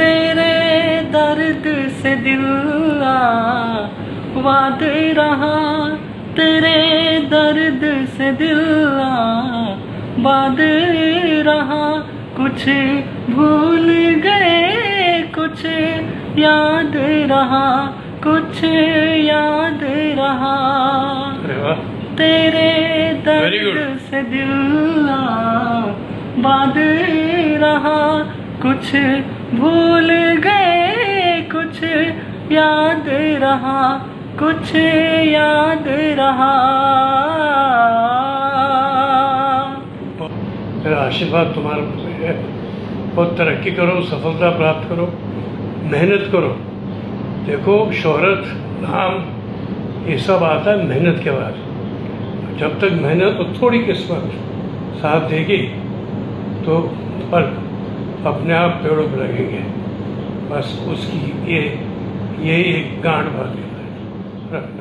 तेरे दर्द से दिल वाद रहा तेरे दर्द से दिल वाद रहा। कुछ भूल गए कुछ याद रहा कुछ याद रहा। तेरे दर्द से दिल बाद रहा। कुछ भूल गए, कुछ याद रहा, कुछ याद रहा। आशीर्वाद तुम्हारे है। बहुत तरक्की करो, सफलता प्राप्त करो, मेहनत करो। देखो, शोहरत, नाम, ये सब आता है मेहनत के बाद। जब तक मेहनत और थोड़ी किस्मत साथ देगी तो फल अपने आप पेड़ों पर लगेंगे। बस उसकी ये यही एक गांड भाग्य है।